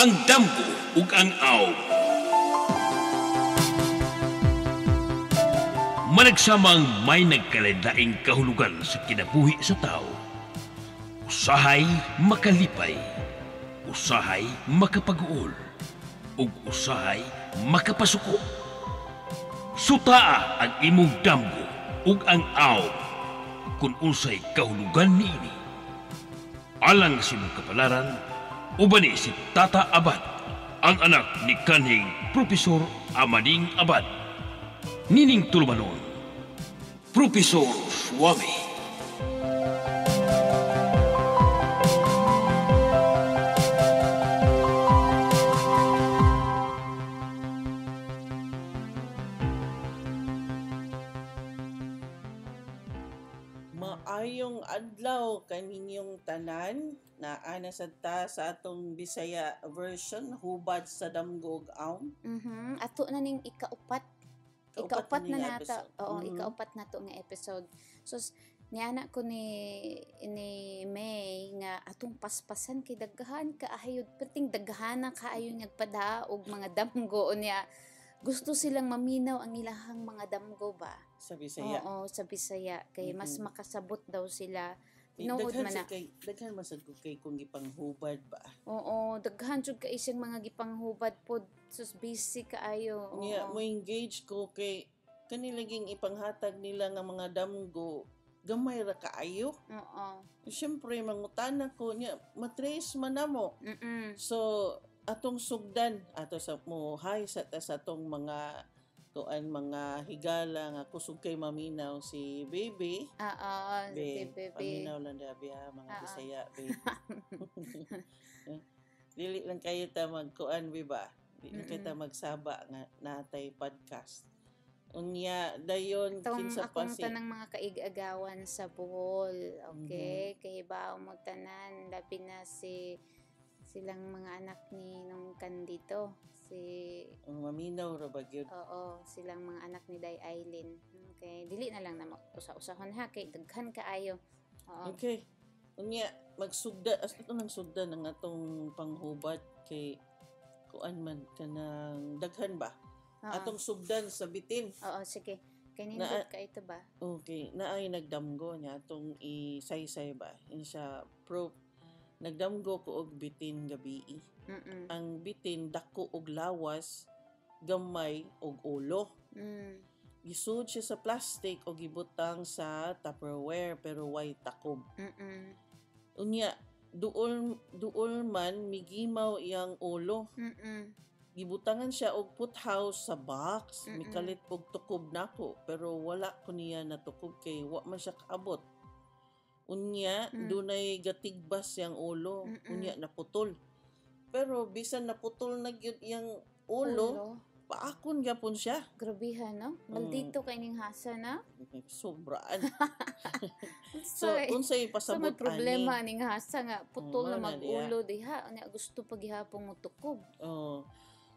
ang damgo ug ang aw. Managsamang may nagkaladaing kahulugan sa kinabuhi sa tao. Usahay makalipay, usahay makapag-uol, ug usahay makapasuko. Sutaa ang imong damgo ug ang aw kung unsay kahulugan niini. Alang sa imong kapalaran, uban si Tata Abad, ang anak ni kanhing Profesor Amading Abad. Nining Tulmanon, Profesor Swami. Adlaw kaninyong tanan na ana sa ta sa atong Bisaya version hubad sa damgog awn. Mhm. Ato na ning ikaupat. Kaupat Ikaupat na na nata. Oo, Mhm. ikaupat na to nga episode. So ni anak ko ni ni May nga atong paspasan kay daghan kaayod perting daghan na kaayo nagpada og mga damgo niya. Gusto silang maminaw ang ilahang mga damgo ba? sa Bisaya. Oo, sa Bisaya kay mas Mhm. makasabot daw sila. Tinuod man na. kay daghan man sad ko kay kung ipanghubad ba. Oo, daghan jud kay isang mga gipanghubad pod sus busy kaayo. Oo. Niya mo engage ko kay kanilaging ipanghatag nila nga mga damgo gamay ra kaayo. Oo. Siyempre mangutana ko niya matrace man namo. Mm. So atong sugdan ato sa mo hay sa sa atong mga kuan mga higala nga kusog kay maminaw si baby Oo, si bebe. paminaw lang dabi ha, mga Oo. Bisaya, baby. Dili lang kayo ta magkuan, be ba? Dili ta magsaba nga natay podcast. Unya, dayon, Itong kinsa pa si... tanang mga kaig-agawan sa Bohol. Okay? Kay ba mo tanan, labi na si silang mga anak ni nung kandito. Si, Ang maminaw ra ba gyud? oo, silang mga anak ni Day Aileen. Okay? Dili na lang na usa-usahon ha, kay daghan kaayo. Oo. Okay. Unya, magsugda, as ito nang sugda ng atong panghubad kay kuan man kanang daghan ba? Oo. Atong sugdan sa bitin. Oo, sige. Kay Na- nindot ka ito ba? Okay, naay nagdamgo niya atong isaysay ba? In siya pro nagdamgo ko og bitin gabi. Mm-mm. Ang bitin dako og lawas, gamay og ulo. Mm. Gisud siya sa plastic o gibutang sa Tupperware pero way takob. Mm-mm. Unya duol duol man migimaw iyang ulo. Mm-mm. Gibutangan siya og put house sa box. Mm-mm. Mikalit og tukob nako pero wala ko niya natukob kay wa man siya kaabot. Unya Mm. dunay gatigbas yang ulo. Mm-mm. Unya naputol. Pero bisan naputol na gyud iyang ulo, paakon gyapon siya. Grabihan, no? Maldito kay ning hasa na. Sobraan. so unsay So pasabot may problema ning hasa nga putol Mm, na mag-ulo diha nya gusto paghihapon mo tukob. Oh.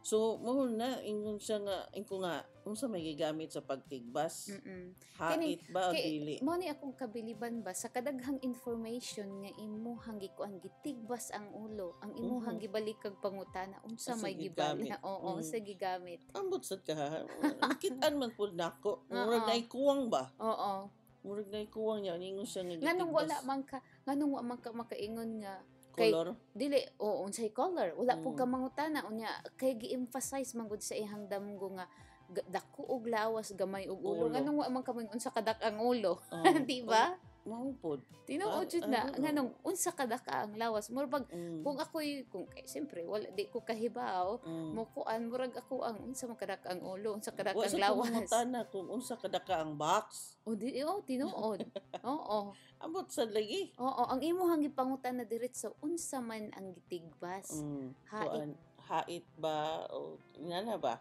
So mo na ingon siya nga ingko nga unsa may gigamit sa pagtigbas? Mm. Hait ba o dili? Mao ni akong kabiliban ba sa kadaghang information nga imuhang gikuan gitigbas ang ulo, ang imuhang Mhm. gibalik kag pangutana unsa may gigamit. gibali. Oo, Mm. sa gigamit. Ambot sad ka. ha? Nakitaan man pud nako. Murag Oo. nay kuwang ba? Oo. Murag nay kuwang niya ningon siya nga Nganong wala man ka, nganong wa man ka makaingon nga kay- color. dili o unsay color wala Mm. ka mangutana unya kay gi-emphasize man gud sa ihang damgo nga ga- dako og lawas gamay og ulo Ulo. nganong wa man ka unsa kadak ang ulo Oh. di ba Mao pod. tinuod Ah, jud na ano? nganong unsa kadak ang lawas murag Mm. kung ako'y kung kay siyempre wala di ko kahibaw Mm. mo kuan murag ako ang unsa man kadak ang ulo unsa kadak Wa ang sa lawas kumangutana kung unsa kadaka ang box. o di o tinuod oo Ambot sad lagi. oo ang imuhang gipangutan na diretso unsa man ang gitigbas Mm. Hait. Kuan, hait ba o ngana ba?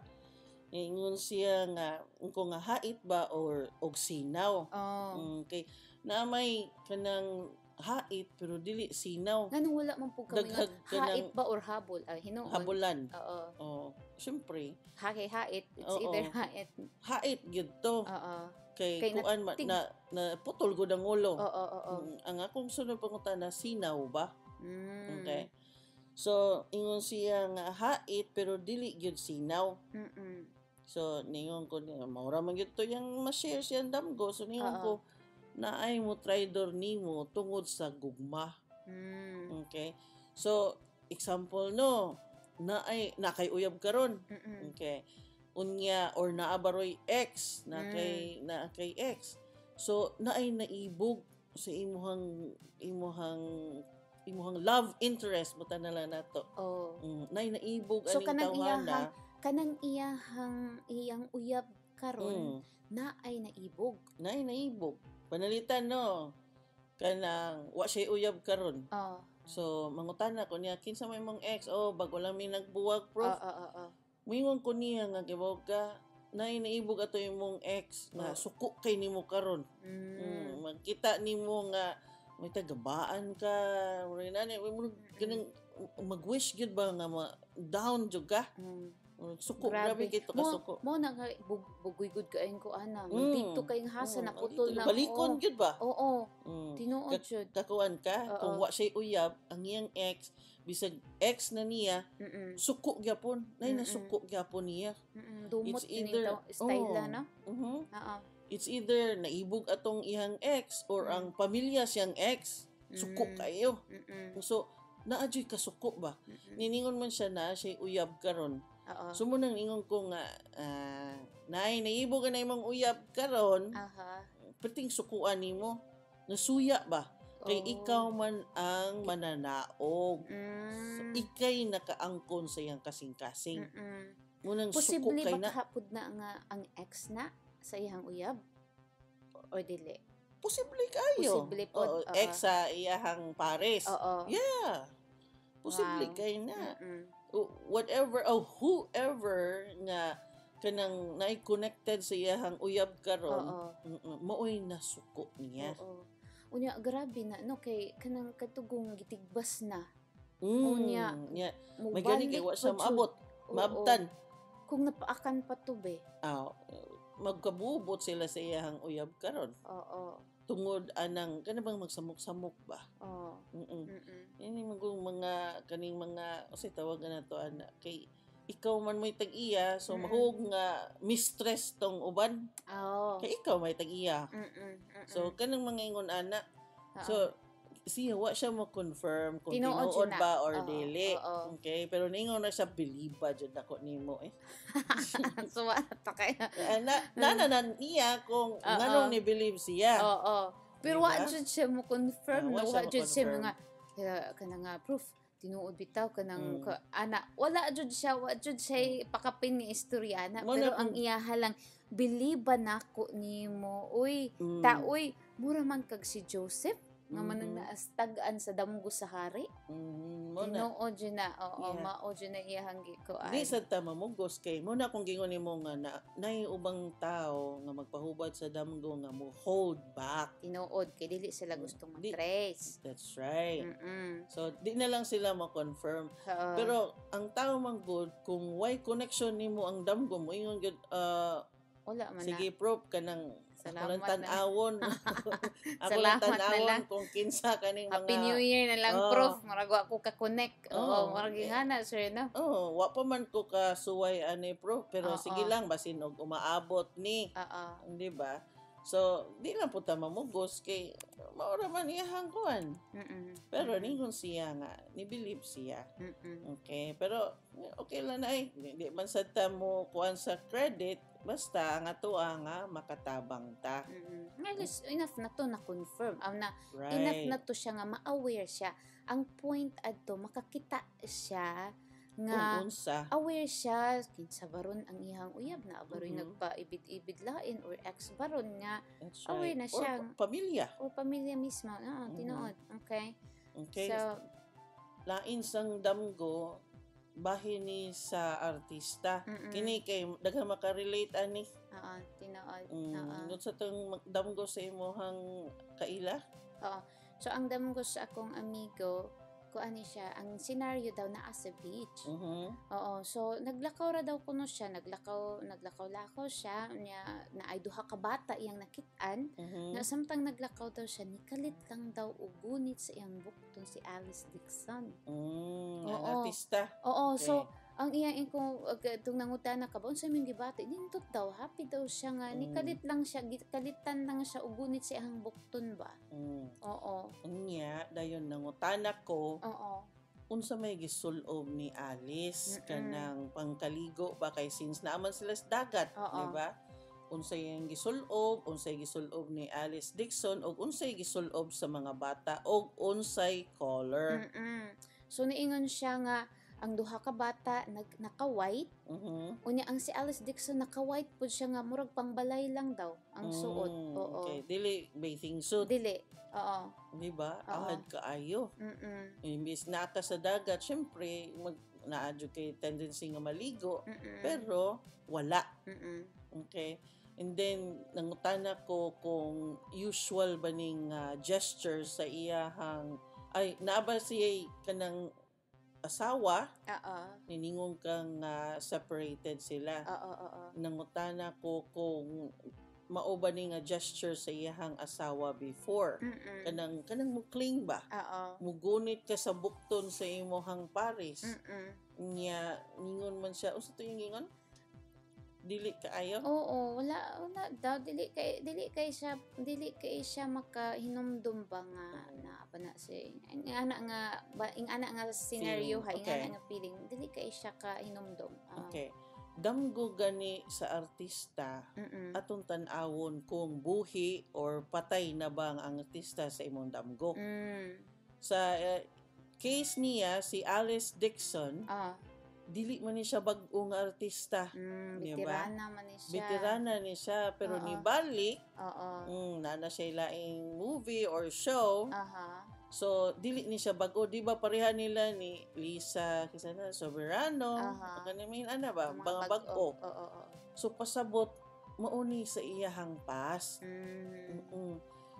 Ingon siya nga kung nga hait ba or og sinaw. oh Mm, kay na may kanang hait pero dili sinaw. Nganong wala man po kami nga ka hait ng ba or habol? Ah, hinuon. habulan. Oo. Oh, syempre, Hake hait. It's Oo. either hait. hait gyud to. Oo. kay, kay kuan ma- natig- na, na putol gud ang ulo. Oo, oo, oo. Mm, ang akong sunod pangutana sinaw ba? Mm. Okay. So ingon siya nga hait pero dili gyud sinaw. Mm-mm. So ningon ko niya maura man gyud to yang ma-share siya ang damgo. So ningon Oo. Na ay mo traidor nimo tungod sa gugma. Mm. Okay? So example no, na ay na kay uyab karon. Mm-mm. Okay. Unya or naabaroy X na Mm. kay na kay X. So naay naibog sa imuhang imuhang imuhang love interest buta na lang nato. Oh. Mm, naay naibog So, aning kanang tawhana. Kanang iyahang iyang uyab karon Mm, na ay naibog. naay naibog. Panalitan no. Kanang wa siya uyab karon. Oh. So mangutana ko niya kinsa may mong ex oh bago lang mi nagbuwag prof. oh, oh, oh. Moingon ko niya nga gibawag ka naay naibog ato imong ex Oh. suko kay nimo karon. Mm. Mm, magkita nimo nga may tagabaan ka, mura na ni, mo ganang mag-wish gyud ba nga ma down jud ka. Mm. Murag Suko grabe, kay to ka mo, suko. mo na nga bug, bugoy good kaayong ko ana. Mm. Dito kayong hasa Mm, na putol na. Balikon gyud ba? Oo. Mm. Tinuod jud. Kakuan ka Oo. kung wa siya uyab ang iyang ex bisag ex na niya Mm. suko gyapon. Nay Mm-mm. nasuko gyapon niya. Mm. Dumot It's either- style oh. na. Mhm. Oo. It's either naibog atong ihang ex or Mm. ang pamilya siyang ex. Suko Mm. kayo. Mm-mm. So, naadyoy kasuko ba? Mm-mm. Niningon man siya na siya uyab karon. Oo. So mo nang ingon ko nga ah, nay naibo ka na imong uyab karon, Aha. perting sukuan nimo. Nasuya ba? Kay Oh. ikaw man ang mananaog. So, Mm. ikay nakaangkon sa iyang kasing-kasing. Munang suko Posible kay na. kahapod na nga ang ex na sa iyang uyab? O dili? Posible kayo. Posible pod, Oo, oo. ex sa iyahang pares. Oo. Yeah. Posible Wow. kay na. Mm-mm. O, whatever or whoever nga kanang naay connected sa iyahang uyab karon maoy nasuko niya. Oo. Unya grabe na no kay kanang katugong gitigbas na. Mm, Unya. nya. Mo May gani kay wa jud. maabot, maabtan. Kung napaakan pa to be. Ah, magkabubot sila sa iyahang uyab karon. Oo. Tungod anang kana bang magsamok-samok ba? Oo. Mm. Mm-mm. Ini magong mga kaning mga kasi tawagan na to ana kay ikaw man mo'y tag-iya so Mm. mahug nga mistress tong uban Oo. kay ikaw may tag-iya Mm-mm. Mm-mm. so kanang mga ingon ana so siya wa siya mo confirm kung Tinuod tinuod ba or Oo, dili oo. okay pero ningon na siya believe ba jud ako nimo eh so wala ta kay. Ah, na nananan niya kung Oo. nganong ni believe siya Oo. Pero Diba? wa jud siya mo confirm, Ah, no? Wa jud siya mo-confirm. mga kaya kana nga proof tinuod bitaw kanang Mm. ka, ana wala jud siya wa jud siya pakapin ni istoryana Mo pero na ang kung- iya halang biliba nako nimo uy Mm. ta uy mura man kag si Joseph nga Mhm. manang naastagan sa damgo sa hari Mhm, mo na tinuod na oo Yeah. mao jud na iyahang gikuan Di sa tama mo gos kay mo na kung gingon nimo nga na nay ubang tao nga magpahubad sa damgo nga mo hold back. tinuod kay dili sila gustong Mm. Di- That's right. mm So di na lang sila mo-confirm. Pero ang tao man good kung why connection nimo ang damgo mo ingon gyud ah, wala man sige prof kanang ako lang Salamat na. tan-awon. ako na tan-awon lang. kung kinsa kaning mga Happy New Year na lang, Oo. prof. Marag wa ko ka-connect. Oo, Oo. marag nga sir, no? Oh, wa pa man ko kasuway ani prof, pero Oo. sige lang basin og umaabot ni. Oo. Di ba? So, di lang po ta mamugos kay maura man iyahang kuan. Mm-mm. Pero Mm-mm. ningon siya nga, ni believe siya. Mm-mm. Okay, pero okay lang na eh. Di man sad ta mo kuan sa credit, basta ang ato nga makatabang ta. Mm-mm. Lis- enough na to na confirm. Um, na, Right. Enough na to siya nga ma-aware siya. Ang point adto makakita siya nga unsa. aware siya kinsa baron ang ihang uyab na baron Mhm. nagpaibid-ibid lain or ex baron nga That's aware na Or siya. pa- pamilya. o pamilya mismo. Ah, Mhm. tinuod. Okay? Okay. So, Lain sang damgo bahin ni sa artista. mm-mm. Kini kay daghang makarelate ani. Oo, tinuod. Mm, Oo. sa tong damgo sa imong kaila. So ang damgo sa akong amigo kuan siya ang scenario daw naa sa beach. Mhm. Oo, so naglakaw ra daw kuno siya, naglakaw naglakaw-lakaw siya niya na ay duha ka bata iyang nakit-an. Mhm. Na samtang naglakaw daw siya, nikalit lang daw og gunit sa iyang bukton si Alice Dixon. Mm, Oo. artista. Oo, Okay. so ang iyang ko itong nangutana ka ba unsa may gibati dindot daw happy daw siya nga Mm. nikalit lang siya gikalitan lang siya og gunit sa iyang bukton ba. Mm. Oo. Unya, dayon nangutana ko, Oo. unsa may gisulob ni Alice Mm-mm. kanang pangkaligo ba kay since naaman sila sa dagat, di ba? Unsay yung gisulob, unsay gisulob ni Alice Dixon, ug unsay gisulob sa mga bata, ug unsay color. Mm-mm. So niingon siya nga ang duha ka bata nag naka-white Mhm. unya ang si Alice Dixon naka-white pud siya nga murag pangbalay lang daw ang suot. Mm, Oo. Okay, dili bathing suit, Dili. Oo. di ba? Ahad kaayo. Mm-mm. Imbis na ka sa dagat, syempre mag naadyo kay tendency nga maligo, Mm-mm. pero wala. Mm-mm. Okay? And then, nangutana ko kung usual ba ning ah, gesture sa iyahang, ay, naaba siya kanang asawa, Oo. niningong kang ah, separated sila. Oo, oo. Nangutana ko kung mao ba ni nga gesture sa iyahang asawa before. Mm-mm. Kanang, kanang mukling ba? Oo. Mugunit ka sa bukton sa imuhang Paris. Mm-mm. Niya, ningon man siya. Unsa to yung ingon? Dili kaayo? Oo, wala wala daw dili kay dili kay siya dili kay siya makahinumdum ba nga na pa na si ang ana nga ba ing ana nga scenario ha ing okay. ana nga feeling dili kay siya ka hinumdum. Oo. Okay. Damgo gani sa artista Mm-mm. atong tan-awon kung buhi or patay na ba ang artista sa imong damgo. Mm. Sa eh, case niya si Alice Dixon, Ah, dili man ni siya bag-o nga artista. mm, veterana man ni siya. Veterana ni siya pero Oo. ni balik Oo. mm, nana siya laing movie or show. Aha. So dili ni siya bago, di ba pareha nila ni Lisa na Soberano, Aha. kanimin ana ba, mga bag-o. bago. Oo, oo. So pasabot mauni sa iyahang past. Mm. Mm.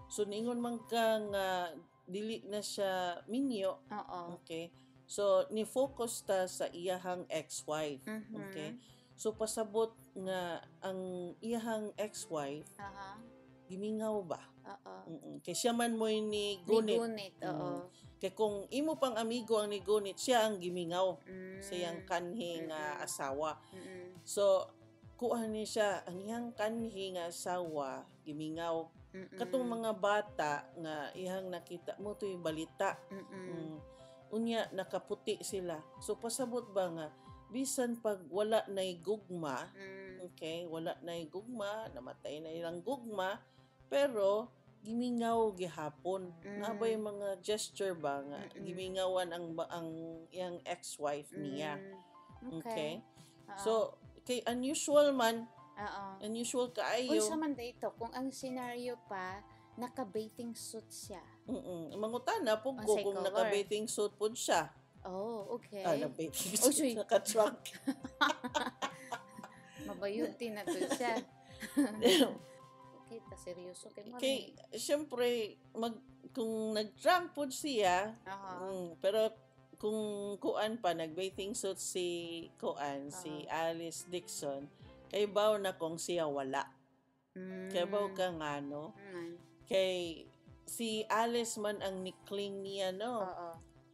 So niingon man ka nga dili na siya minyo, Oo. okay? So ni-focus ta sa iyahang ex-wife, Mhm. okay? So pasabot nga ang iyahang ex-wife Aha. gimingaw ba? Oo. Mm-mm. Kay siya man mo ni Ni gunit. Gunit, oo. Kay kung imo pang amigo ang ni gunit, siya ang gimingaw Mm. sa iyang kanhi nga Mm-mm. asawa. Mm-mm. So kuha ni siya ang iyang kanhi nga asawa gimingaw Mm-mm. katong mga bata nga ihang nakita mo to yung balita Mm-mm. mm. Unya nakaputi sila so pasabot ba nga bisan pag wala nay gugma Mm. okay wala nay gugma namatay na ilang gugma pero gimingaw gihapon Mm. nga ba yung mga gesture ba nga Mm-mm. gimingawan ang ang iyang ex-wife niya Mm. okay Oo. so kay unusual man Oo. unusual kaayo Unsa man dito kung ang scenario pa naka-bathing suit siya. Mm-mm. Mangutana po ko kung naka-bathing suit po siya. Oh, okay. Ah, na bathing Oh, suit, sorry. naka-trunk. Mabayuti na to siya. okay, ta seryoso kay mo. Kay, syempre, mag, kung nag-trunk po siya, Aha. mm, pero kung kuan pa, nag-bathing suit si kuan, si Alice Dixon, kay baw na kung siya wala. Mm. Kay baw ka nga, no? Mm. Kay si Alice man ang nikling niya, no? Oo.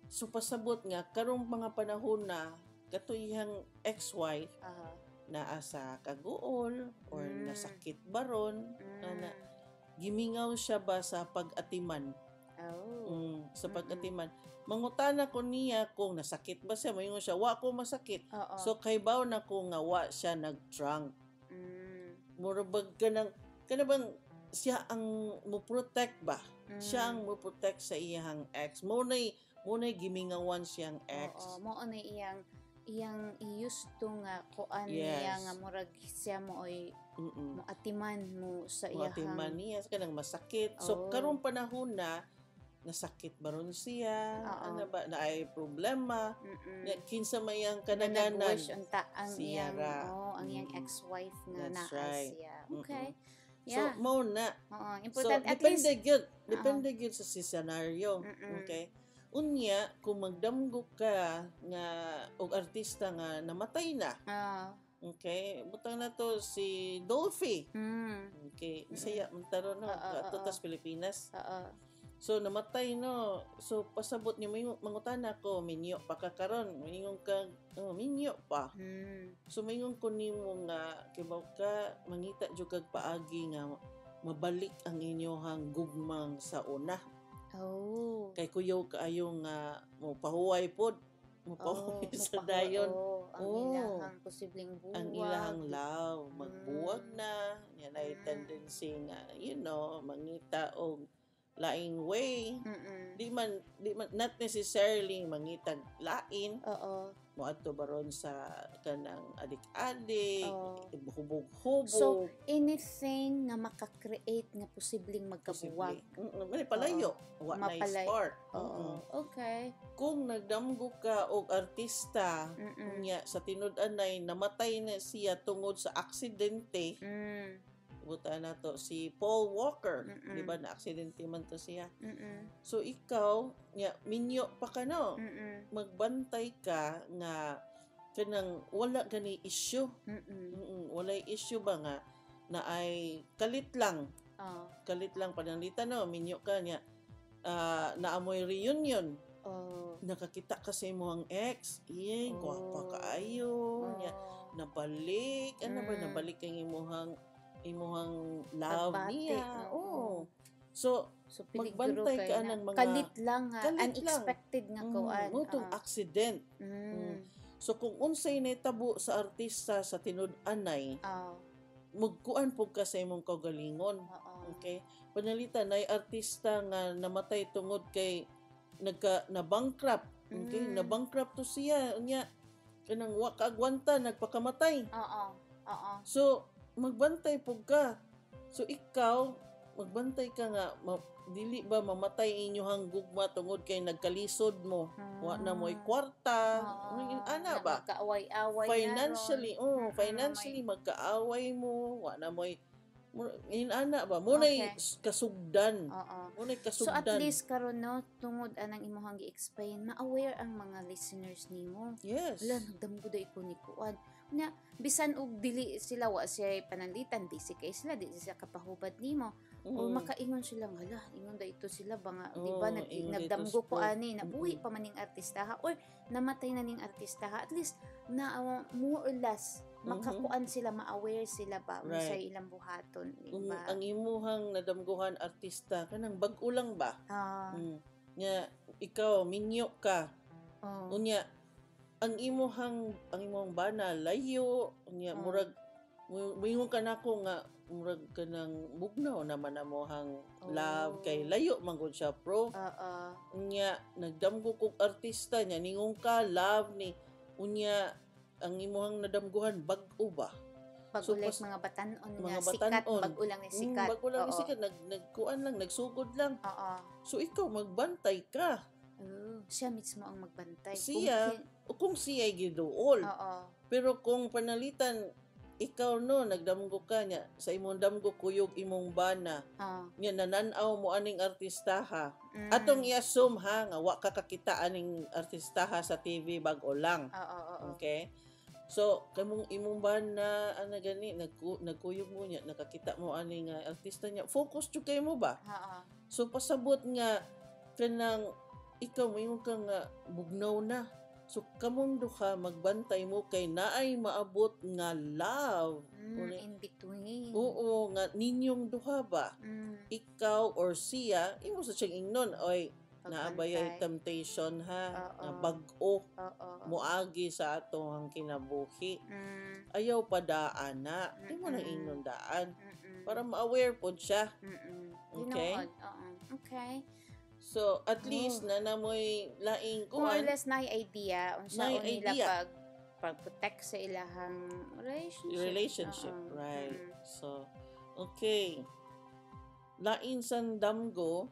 So pasabot nga, karong mga panahon na, katuyang ex-wife, Aha. naa sa kaguol or Mm. nasakit baron Mm. ana gimingaw siya ba sa pag-atiman Oh. mm, sa pag-atiman mangutana ko niya kung nasakit ba siya moingon siya wa ko masakit Oo. so kay baw na ko nga wa siya nag-drunk mm. murabag kanang kana bang siya ang mo protect ba Mm. siya ang mo protect sa iyang ex mo nay mo nay gimingawan siyang ex Oo, mo na iyang iyang i-use to nga kuan Yes. niya nga murag siya mo oy mo atiman mo sa iyang timanias ka nang masakit. So, Oo. karong panahon na, nasakit ba ron siya? Oo. Ano ba? Na ay problema? Ya, kinsa mayang na kanaganan? nag-wish unta ang Si iyang Yara. oh, ang iyang ex-wife nga That's naa right. siya. Mm-mm. Okay. So, Yeah. mo na. Oo, So, important at depende least gyud. Depende gyud sa si scenario. Mm-mm. Okay? Unya, kung magdamgo ka nga og artista nga namatay na, Ah. okay? Butang na to si Dolphy. Mm. Okay, Bisaya man taro no, Oo, ato oo. tas Pilipinas. Oo. So namatay no. So pasabot niyo may mangutana ko minyo pa ka karon, mingon ka oh, minyo pa. Mm. So mingon ko nimo nga kibaw ka mangita jud kag paagi nga mabalik ang inyohang gugmang sa una. Oh. Kay kuyaw kaayo nga mo pahuway pod. Mo Oh, sa dayon. oh, ang ilahang posibleng buwag. ang ilahang love magbuwag Mm. na yan ay Mm. tendency nga you know mangita og laing way Mm-mm. di man di man not necessarily mangitag lain Oo. moadto baron sa kanang adik-adik Oo. hubog-hubog So, Anything nga maka-create nga posibleng magkabuwag. Mm, mali palayo wa na spark Oo. Okay. kung nagdamgo ka og artista Mm-mm. nya sa tinud-an ay namatay na siya tungod sa aksidente Mm. Buta na to si Paul Walker Mm-mm. di ba na aksidente man to siya Mm-mm. so ikaw nya minyo pa ka no Mm-mm. magbantay ka nga kanang wala gani issue Mm-mm. Mm-mm, walay issue ba nga na ay kalit lang Oh. kalit lang pananglitan no minyo ka niya ah naamoy reunion Oh. nakakita ka sa imong ex iya Oh. gwapa kaayo niya Oh. nabalik ano ba Mm. nabalik ang imuhang imuhang love Pagbati, niya oo. oo so So, Magbantay ka na. ng mga- Kalit lang nga. Kalit lang. Unexpected nga kuan. mm, mutong Oo. accident Mm. so kung unsay nahitabo sa artista sa tinud-anay Oo. magkuan pug ka sa imong kaugalingon Oo. okay panalitan nay artista nga namatay tungod kay nagka na bankrupt okay Mm. na bankrupt to siya unya kanang wa kaagwanta nagpakamatay Oo. Oo. so magbantay pug ka so ikaw magbantay ka nga ma- dili ba mamatay inyohang gugma tungod kay nagkalisod mo wa na mo'y kwarta Oo. ana Na ba Magkaaway-away financially na oh Mm, financially magkaaway mo wa na mo'y in ana ba mo Okay. kasugdan. Oo. mo na So at kasugdan least karon no tungod anang imuhang gi-explain ma-aware ang mga listeners nimo. yes Wala nagdamgo da ko ni kuan. Nya bisan og dili sila wa siya pananlitan, busy kay sila, di sila kapahubad nimo. O Mm. makaingon sila nga, hala, ingon da ito sila ba nga, di Oo, ba, nag, nagdamgo sa- ani, nabuhi pa maning artistaha, or namatay na ning artistaha, at least, na uh, more or less, makakuan sila, ma-aware sila ba, Mm-hmm. Right. sa ilang buhaton, di Kung ba? ang imuhang nadamguhan artista kanang bag-o lang ba Ah, mm. nya ikaw minyo ka oh, unya ang imuhang ang imong bana layo unya Oh. murag mingon ka nako nga murag kanang bugnaw naman ang mohang love Oh. kay layo man gud siya pro ah, unya nagdamgo kog artista nya ningon ka love ni unya ang imuhang nadamguhan bag-o ba pag So, mga batanon mga sikat, batanon. pag ulang ni Mm, sikat. bago lang ni Oo. sikat nag nagkuan lang nagsugod lang Oo. so ikaw magbantay ka Oh, siya mismo ang magbantay. Kung Siya? o kung siya'y giduol Oo. pero kung panalitan ikaw no nagdamgo ka niya sa imong damgo kuyog imong bana Oo. nya nananaw mo aning artistaha Mm. atong i-assume ha nga wa ka kakita aning artistaha sa TV bag-o lang oo, oo. okay so kamong imong bana ana gani nagku, nagkuyog mo niya nakakita mo aning nga artista niya focus jud kay mo ba Oo. So pasabot nga kanang ikaw mayon ka nga bugnaw na. So kamong duha magbantay mo kay naay maabot nga love. Mm, Uli- in between. Oo nga ninyong duha ba? Mm, Ikaw or siya, imo sa siyang ingnon oy naabay pagbantay. temptation ha na bag-o muagi sa atong kinabuhi. Mm, Ayaw pa daan na. Imo nang Mm-mm. ingnon daan mm-mm. para ma-aware pod siya. Mm-mm. Okay. Oo. Okay. So at Oh. least na namoy laing More or kuan less na idea unsa Naay o nila idea. pag pag-protect sa ilahang relationship. relationship, Oo. right? Mm. So, okay. Lain san damgo,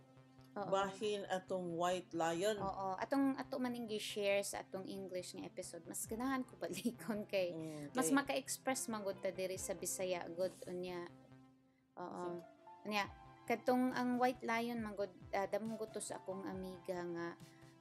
Oo. bahin atong white lion. Oo. Atong ato maning gi-share sa atong English nga episode. Mas ganahan ko balikon kay Mm, mas kay- maka-express man gud ta diri sa Bisaya good unya. Oo. Unya kadtong ang White Lion man gud uh, gud to sa akong amiga nga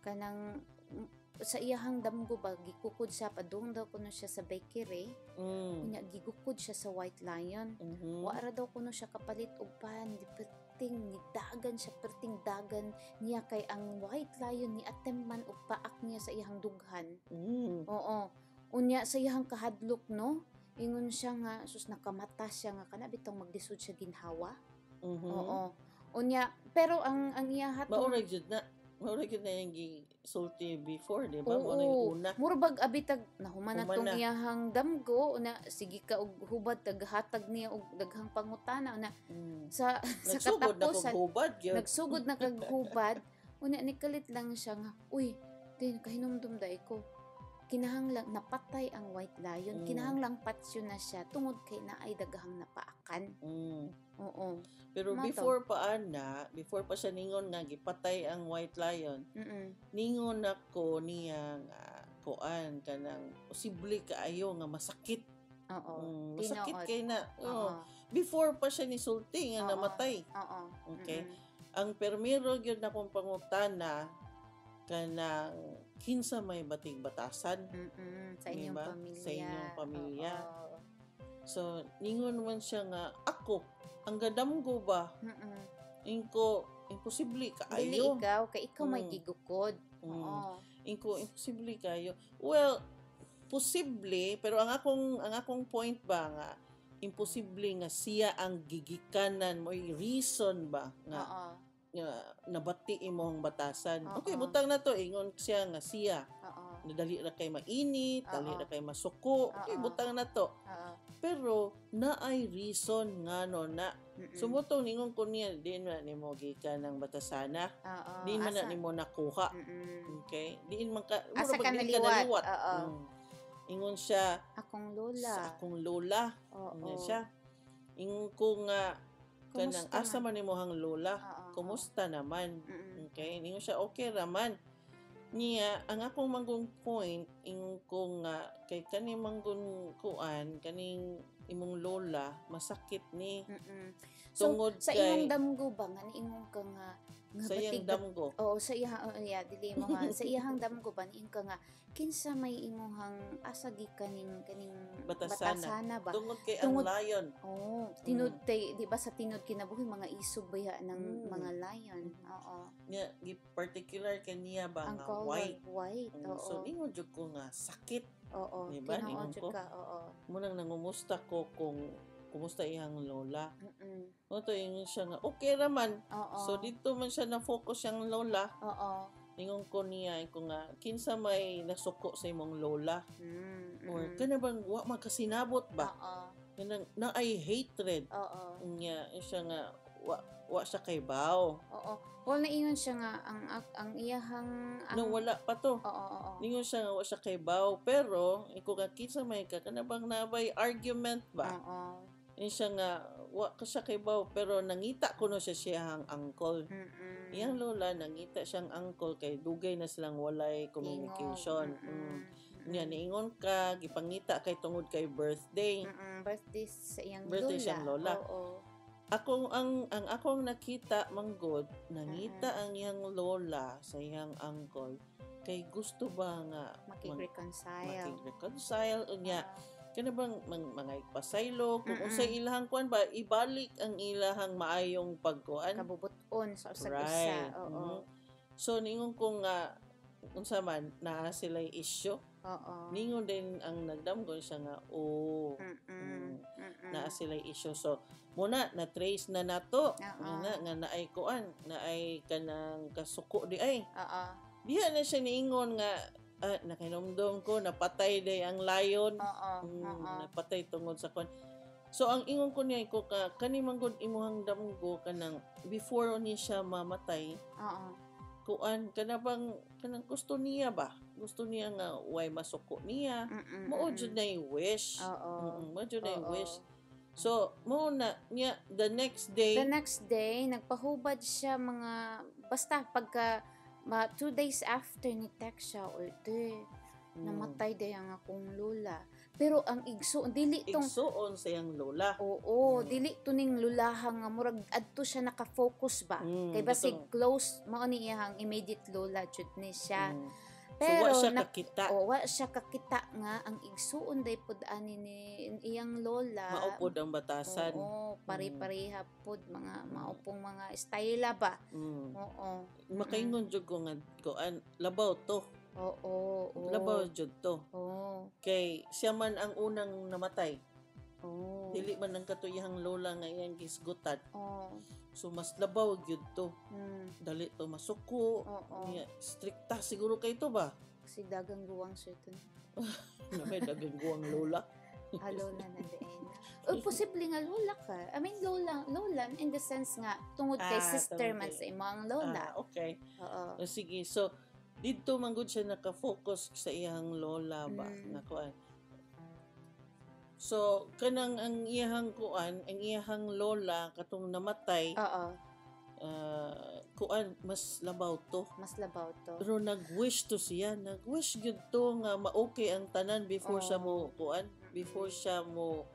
kanang mm, sa iyahang damgo ba gikukod siya padung daw kuno siya sa bakery Mm. unya gigukod siya sa White Lion Mhm. wa ra daw kuno siya kapalit og pan perting ni dagan siya perting dagan niya kay ang White Lion ni attempt man og paak niya sa iyahang dughan Mm. Oo. Unya sa iyang kahadlok no, ingon siya nga sus nakamata siya nga kana bitong maglisod siya ginhawa. Mhm. Oo. Unya pero ang ang iya hatong Maura jud na. Maura na yung gisulti before, di ba? Oo. Mo na yung una. Murabag abitag nahuman na tong na. iyahang damgo una sige ka og hubad taghatag niya og daghang pangutana una Mm. sa sa Nagsugod na katapusan kong hubad yun. nagsugod na kag hubad una nikalit lang siya nga uy din kahinumdum day ko kinahanglang napatay ang white lion Mm. kinahanglang patsyo na siya tungod kay naay daghang napaakan Mm. oo Pero Mato. before pa ana, before pa siya ningon nga gipatay ang white lion, mm ningon ako niya nga kuan kanang posible kaayo nga masakit. oo Mm, masakit kay na. oo. Before pa siya nisulti nga Oo. namatay. oo Okay. Mm-mm. Ang permiro gyud na kong pangutana kanang kinsa may batig batasan. Mm-mm. sa inyong ba? pamilya Sa inyong pamilya. oo So ningon man siya nga ako ang gadamgo ba Mm-mm. ingko imposible dili kaayo. ikaw kay ikaw may Mm. gigukod Mm. oo Ingko imposible kayo. Well, posible pero ang akong ang akong point ba nga imposible nga siya ang gigikanan mo reason ba nga oo nga nabati imong batasan. Oo. Okay, butang na to ingon siya nga siya oo nadali ra kay mainit, dali ra kay masuko. Okay, Oo. butang na to. oo Pero naay reason nga no na Mm-mm. sumutong ningon ko niya di na nimo gikan ng batasana. oo Di man na nimo nakuha. Mm-mm. Okay? Diin man ka Asa ka naliwat? Oo. Mm. Ingon siya akong lola sa akong lola. oo Ingon siya. Ingon ko nga kanang asa man nimo hang lola. Oo. Kumusta naman? Mm-mm. Okay, ningon siya okay raman. Niya, ang akong manggong point, ingon ko nga, kay kani manggon kuan, kaning imong lola, masakit ni. Mm-mm. So, Tungod sa kay, iyang damgo ba nga niingon ka nga nga sa iyang batig damgo. Oo, sa iyang oh, yeah, dili mo nga sa iyang damgo ba niingon ka nga kinsa may imuhang asagi kaning kaning Batasana. batasana ba? Tungod kay ang Tungod- lion. Oo, tinod tay, di ba sa tinod kinabuhi mga isog baya ng Mm. mga lion. Oo. Niya, gi particular kaniya ba Ang nga color white. white. Mm, Oo. So, ingon jud ko nga, sakit. Oo, Di ba? tinuod Ingon jud ko. ka. Oo. Munang nangumusta ko kung kumusta iyang lola. Mm-mm. O to, ingon siya nga, okay raman. Oo. So, dito man siya na-focus yung lola. Oo. Ingon ko niya, ko nga, kinsa may nasuko sa imong lola. Mm. Or, mm. kana bang, wa magkasinabot ba? Oo. Kanang, na ay hatred. Oo. Niya, siya nga, wa, wa siya kay bao. Oo. Wala na ingon siya nga ang ang, ang iyahang ang, Nung wala pa to. Oo, oo, oo. Ningon siya nga, wa siya kay bao. Pero, iko nga, kinsa may ka, kana bang nabay argument ba? Oo. Yun siya nga, wa ka siya kay bao. Pero, nangita ko no siya siyang uncle. Mm-mm. Iyang lola, nangita siyang uncle kay dugay na silang walay communication. Tingog. Mm. Mm-mm. Niya, niingon ka, gipangita kay tungod kay birthday. Mm-mm. Birthday sa iyang Birthday lola. siyang lola. Oo. Akong ang ang akong nakita manggod, nangita ang iyang lola sa iyang uncle kay gusto ba nga Makig-reconcile. makig-reconcile unya Ah. Kana bang mang, mga pasaylo kung Mm-mm. unsay ilahang kwan ba ibalik ang ilahang maayong pagkuan kabubuton sa usa right isa. Oo. Mhm. so ningon ko nga unsa man naa sila issue Oo. ningon din ang nagdamgon siya nga oh Mm-mm. Mm-mm. naa sila issue so muna na trace na nato Oo. nga nga naay kuan naay kanang kasuko di ay Oo. diha na siya niingon nga ah, nakinomdom ko napatay day ang lion Oo. Mm, Oo. napatay tungod sa kuan so ang ingon ko niya ko ka kani manggod imuhang damgo kanang before ni siya mamatay Oo. kuan kana bang kanang gusto niya ba gusto niya nga way masuko niya jud na yung wish Oo. Mm, jud na yung wish so mo na niya the next day The next day, nagpahubad siya mga, basta pagka, ma, two days after ni text siya, or de, mm, namatay day ang akong lola. pero ang igsuon dili tong Igsuon sa iyang lola. Oo, Mm. dili to ning lulahang nga murag adto siya naka-focus ba. Mm, Kay basig close mao ni iyang immediate lola jud ni siya. Mm. Pero so, wa siya o wa siya kakita nga ang igsuon day pud ani ni iyang lola. Maupod ang batasan. Oo, pare-pareha pud mga maupong mga estayla ba. Mm. Oo. Makaingon jud ko nga kuan labaw to. Oo, oo. Labaw jud to. Oo. Kay siya man ang unang namatay. Oo. Dili man ang katuyahang lola nga iyang gisgutan. Oo. So mas labaw gyud to. Mm. Dali to masuko. Oo. Niya, strikta siguro kay to ba? Kasi dagang guwang certain. Na may dagang guwang lola. Halo na na din. O posible nga lola ka. I mean lola, lola in the sense nga tungod kay Ah, sister man sa imong lola. Ah, okay. Oo. O, sige, so dito man gud siya naka-focus sa iyang lola ba Mm. kuan. So kanang ang iyahang kuan, ang iyahang lola katong namatay, Oo. ah, kuan mas labaw to. Mas labaw to. Pero nag-wish to siya, nag-wish gyud to nga ma-okay ang tanan before siya mo kuan, before siya mo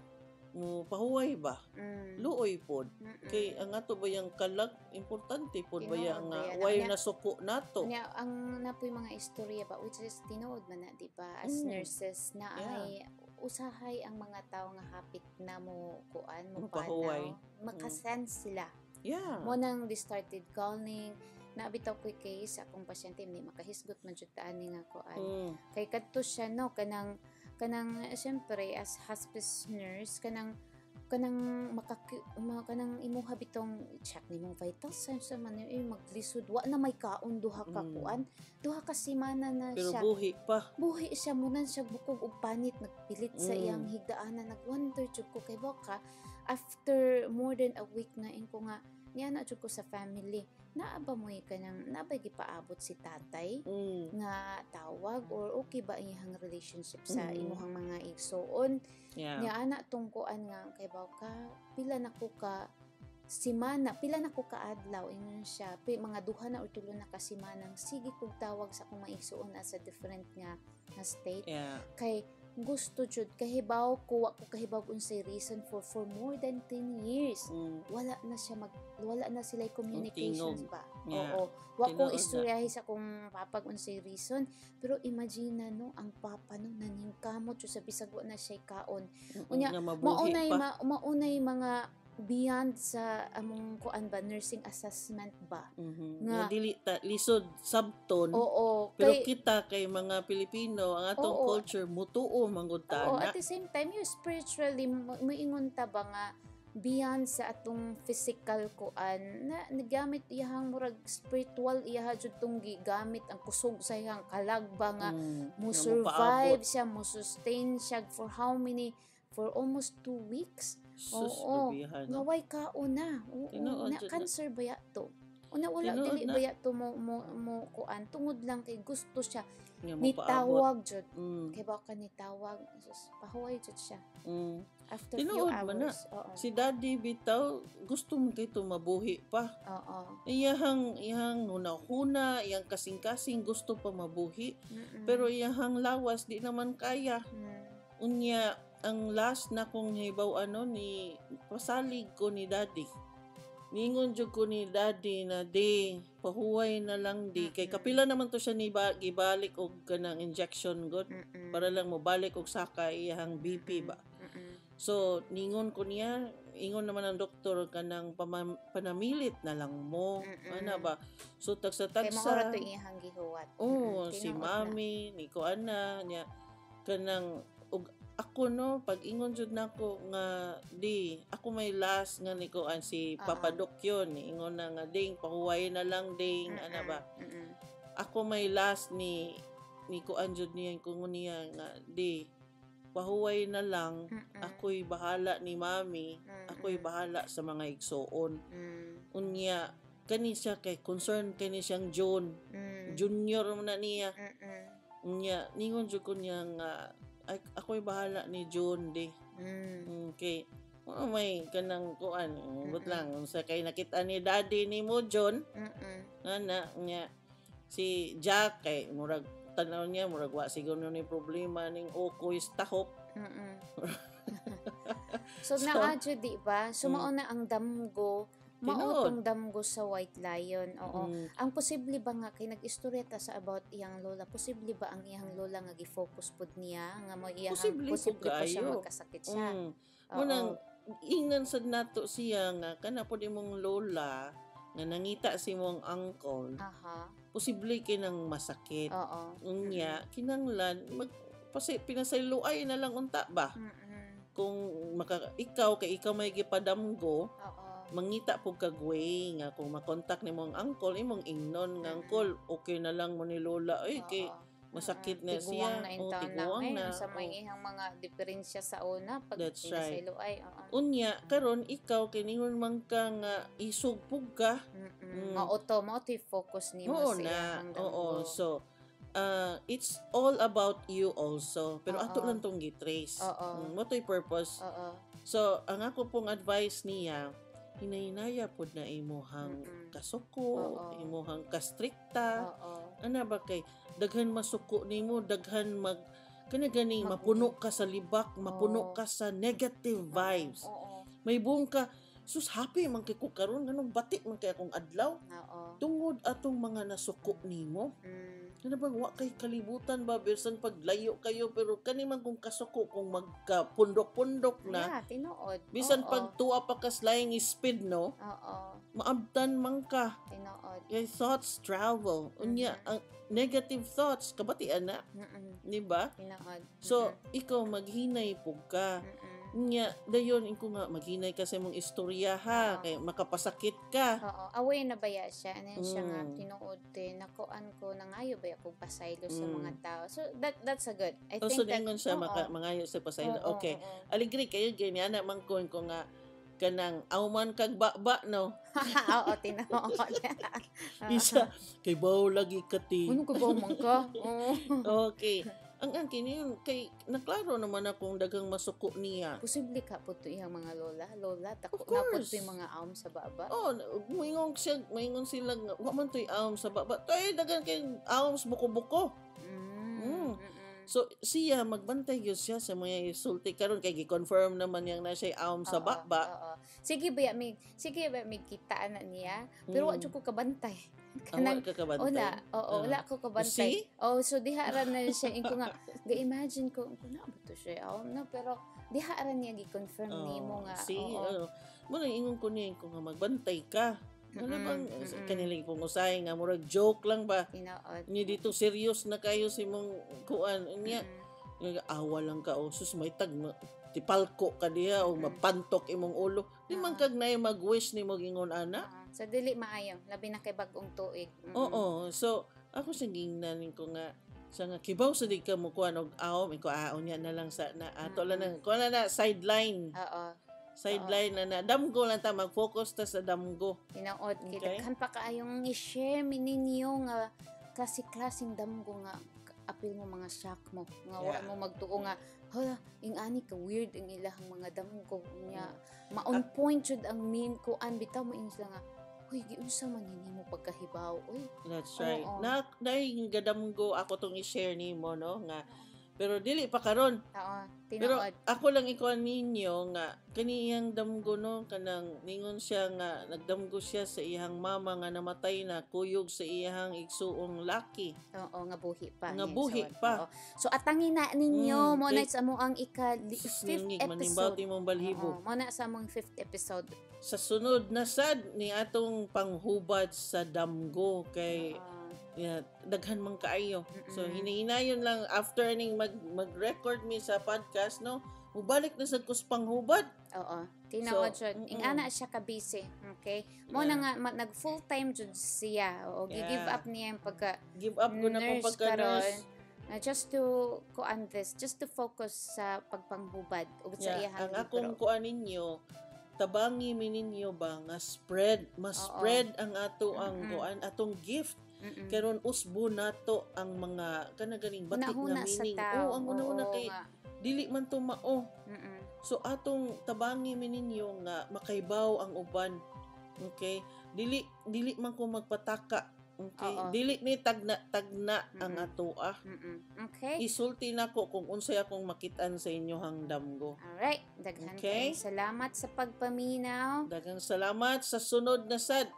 mo pahuway ba. Mm. Luoy pod. Mm-mm. Kay ang ato ba yung kalag importante pod ba Tinuod ya ba nga yan? way Anya- nasuko nato. Nya, ang napoy mga istorya ba which is tinuod man na di ba as Mm. nurses na Yeah. ay usahay ang mga tao nga hapit na mo kuan mo Mapahuway. panaw makasense sila Yeah. mo nang started calling nabitaw ko case akong pasyente hindi makahisgot man jud ta ani nga kuan Mm. kay kadto siya no kanang kanang eh, syempre as hospice nurse kanang kanang makaki ma, kanang imuha bitong check nimong vital signs sa man eh, maglisod wa na may kaon duha ka Mm. kuan duha ka semana na Pero siya buhi pa. buhi siya muna siya bukog og panit nagpilit sa Mm. iyang higdaanan nagwonder jud ko kay baka after more than a week na in ko nga niya na jud ko sa family naa ba mo ka nang naa ba gipaabot si tatay Mm. nga tawag or okay ba ang iyang relationship sa Mm. imuhang mga igsoon Yeah. niya ana tungkuan nga kay baw ka pila na ko ka simana pila na ko ka adlaw ingon siya pi, mga duha na or tulo na ka simanang sige kog tawag sa akong maigsuon sa different nga nga state Yeah. kay gusto jud kahibaw ko wa ko kahibaw unsay reason for for more than 10 years Mm. wala na siya mag wala na sila communications tingog. ba Yeah. oo wa ko istoryahi sa kung papag unsay reason pero imagine na no ang papa no naningkamot sa bisag wa na siya kaon Unya, nga mabuhi maunay ma, maunay mga beyond sa among kuan ba nursing assessment ba Mhm. nga. Dili ta lisod sabton. oo Pero kay kita kay mga Pilipino ang atong Oo. culture mutuo manggod ta oo, na. at the same time you spiritually mo- moingon ta ba nga beyond sa atong physical kuan na nagamit iyahang murag spiritual iyaha jud tong gigamit ang kusog sa iyang kalag ba nga Mm. mo survive siya mo sustain siya for how many for almost two weeks Sus, Oo. grabihan. nga way kauna oo Tinuod na na. cancer ba ya to una wala Tinuod dili na. ba ya to mo mo, mo kuan tungod lang kay gusto siya Nga ni mopaabot. tawag jud Mm. kay baka ni tawag sus pahuway jud siya Mm. after few Tinuod man na. hours oo Si daddy bitaw gusto mo kito mabuhi pa. oo Iyahang iyahang hunahuna, iyang kasing-kasing gusto pa mabuhi. Mm-mm. Pero iyahang lawas di naman kaya. Mm. Unya ang last na kong hibaw ano ni pasalig ko ni daddy. Ningon jud ko ni daddy na di pahuway na lang di kay kapila naman to siya ni ba, gibalik og kanang injection god para lang mo balik og saka iyahang BP ba. So ningon ko niya ingon naman ang doktor kanang pamam- panamilit na lang mo. Mm-mm. Ana ba? So tagsa kay tagsa to iyang gihuwat Oo, Mm-mm. si mami, ni ko ana niya kanang ug ako no pag ingon jud nako nga di ako may last nga ni ko an si Oo. Papa Doc yun ingon na nga ding pahuway na lang ding ana ba Mm-mm. ako may last ni ni ko an jud niya ko niya nga di pahuway na lang Mm-mm. ako'y bahala ni mami Mm-mm. ako'y bahala sa mga igsoon Mm. unya kani siya kay concern kani siyang John Mm. junior man na niya Mm-mm. Nya, ningon jud ko niya nga ay, ako'y bahala ni John di. Mm. Okay. Oh, may kanang kuan, but lang sa kay nakita ni daddy ni mo John, Mm-mm. ana nya si Jack kay murag tanaw niya murag wa siguro ni problema ning ukoy tahop Mm-mm. so So, naa di ba? So mm, na ang damgo, mao tinuod. tong damgo sa White Lion. Oo. Mm, Ang posible ba nga kay nag-istorya ta sa about iyang lola, posible ba ang iyang lola nga gi-focus pud niya nga mo iyang posible po posible pa siya magkasakit siya. Mm. Munang, ingnan sad nato siya nga, kana po imong lola, nga nangita si mong uncle, Aha. posible kinang masakit. Oo. Unya, kinanglan, mag, pasi, pinasayloay na lang unta ba? Mm-mm. Kung maka, ikaw, kay ikaw may gipadamgo, Oo. Mangita po kagway nga kung makontak ni mong uncle, imong ingnon nga uncle, okay na lang mo ni lola, ay, kay masakit na Tiguang siya. na in O, taon na tiguang na. sa may O. ihang mga diferensya sa una pag That's right. pinasaylo ay. Oo. Unya, karon ikaw, kiningon man ka nga isugpog ka. Mm. Nga auto mo to focus nimo Oo sa na. Oo. So, uh, it's all about you also. Pero Oo. ato lang tong gitrace. Oo. Mm, mo to'y purpose. Oo. So, ang ako pong advice niya, hinahinaya po na imuhang Mm-mm. kasuko, Oo. imuhang kastrikta. Oo. Ana ba kay, daghan masuko nimo, daghan mag, kana gani, mapuno ka sa libak, mapuno Oo. ka sa negative vibes. Oo. May buong ka, sus happy man kay ko karon ganong bati man kay akong adlaw Oo. tungod atong mga nasuko nimo Mm. Ano bang wa kay kalibutan ba bisan paglayo kayo pero kani man kung kasuko kung magka-pundok-pundok na Yeah, tinuod. bisan Oo. pag tuwa pa ka flying speed no Oo. maabtan man ka Tinuod. your thoughts travel unya Mhm. ang negative thoughts kabatian na Mm-mm. di ba Tinuod. so ikaw maghinay pug ka Mm-mm. Unya dayon inko nga maghinay ka sa imong istorya ha Oo. kay makapasakit ka Oo, away na ba ya siya? Ano yun siya nga, Mm. tinuod din, nakuan ko, nangayo ba ako pasaylo sa Mm. mga tao. So, that that's a good. I o think so that, ningon siya oo. maka, mangayo sa pasaylo Oo, okay oo. aligri kayo ganyan na man ko ko nga kanang auman kag baba no Oo, tinuod. isa kay bawo lagi kati Ano ka ba man ka? Oo. okay ang ang kini yun, kay naklaro naman akong dagang masuko niya Posible ka po to iyang mga lola. Lola, tako Of na po to yung mga aom sa baba. oh moingon siya moingon sila nga wa man toy aom sa baba tay dagan kay sa buko-buko Mm. So siya magbantay gyud siya sa mga isulti karon kay gi-confirm naman yang na siya aom sa Oo, baba oo. Sige ba mig sige ba mig kitaan na niya? Pero wa Mm. jud ko kabantay. Awa Kanang ka kabantay Wala, oo, Ah. wala ko kabantay. See? Oh, so diharan na siya. Inko nga, ga-imagine ko, ko na ba to siya? Oh, no, pero diharan niya gi-confirm Oh, nimo nga. see, oo. oh. Muna ingon ko niya ko nga magbantay ka. Ano bang mm-mm. kanilang pungusay nga murag joke lang ba? Tinood. Ni dito serious na kayo si mong kuan niya. Nga awa lang ka o sus may tag ma- tipalko ka diya o Mm-mm. mapantok imong ulo. Di man kag na mag-wish ni mo gingon ana. So, dili maayo. Labi na kay bagong tuig. Mm-mm. Oo. So ako sa gingnanin ko nga sa nga kibaw sa di ka mo kuan og aom iko aon niya na lang sa na ato lang na kuan na, na sideline. Oo. Sideline na na damgo lang ta mag-focus ta sa damgo. Tinood. Kay Okay. daghan pa kaayong i-share mi ninyo nga klase-klaseng damgo nga apil mo mga shock mo nga Yeah. mo magtuo nga hala ing ani ka weird ang ilahang mga damgo niya Mm. ma-on point jud ang mean ko an bitaw mo ins nga Uy, giunsa man yun mo pagkahibaw. Uy, That's right. Oo. Na dahil gadamgo ako tong i-share nimo no nga pero dili pa karon. oo, Pero ako lang ikuan ninyo nga kaniyang damgo no kanang ningon siya nga nagdamgo siya sa iyang mama nga namatay na kuyog sa iyang igsuong laki. Oo, nga buhi pa. Nga buhi so, pa. oo. So, atangin na ninyo. Mm, mo na sa mo ang ika fifth ningig, manimbaw episode. mong balhibo. Oo, mo na sa mong fifth episode. Sa sunod na sad ni atong panghubad sa damgo kay Oo. Yeah, daghan man kaayo. So Mm-mm. hinihinayon lang after ning mag mag-record mi sa podcast no, mubalik na sad ko sa panghubad. Oo. Tinood So, jud. Ing ana siya ka busy. Okay? Mo na Yeah. nga ma- nag full time jud siya. O give Yeah. up niya yung pagka Give up ko na nurse pagka nurse. na just to kuan this, just to focus sa pagpanghubad ug sa Yeah, iyang ang akong kuan ninyo, tabangi mi ninyo ba nga spread, mas Oo. spread ang ato ang Mm-mm. kuan atong gift. Mm-mm. Karon usbo nato ang mga kanaganing batik Una-una na meaning. Oh, ang una-una kay dili man to mao. Mm-mm. So atong tabangi mi ninyo nga makaibaw ang uban. Okay? Dili dili man ko magpataka. Okay. Oo. Dili ni tagna tagna ang Mm-mm. atoa. Mm-mm. Okay? Isulti nako kung unsay akong makitaan sa inyohang damgo. Alright. Daghan Okay. salamat sa pagpaminaw. Daghang salamat sa sunod na sad.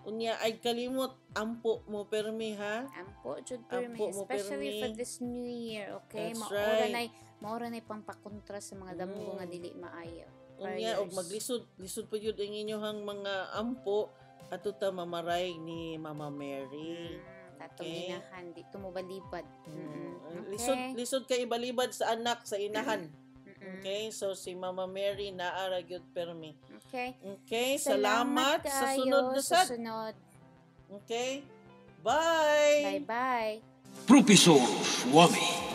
Unya ay kalimot ampo mo permi ha. Ampo, jud permi. Ampo mo, Especially permi. for this new year, okay? That's Maura right. nay maura nay pampakontra sa mga damgo Mm. nga dili maayo. Unya og maglisod lisod pa yun ang inyohang mga ampo ato ta mamaray ni Mama Mary. Mm, tatong Okay. inahan, di tumobalibad. Mm. Mm-mm. Lisod Okay. lisod kay ibalibad sa anak sa inahan. Mm-mm. Okay? So si Mama Mary naara gyud permi. Okay. Okay, salamat, sa kayo sunod na sa sad. sunod. Okay? Bye. Bye-bye. Profesor Swami.